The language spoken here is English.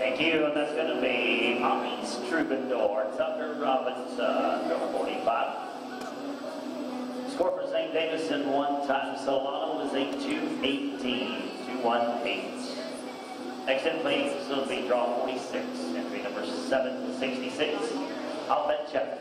Thank you, and that's going to be Poppy's Troubadour, Tucker Robinson, number 45. Score for St. Davison one time, Solano is a 218, 218. Next in, please, this will be draw 46, entry number 766. I'll bet check.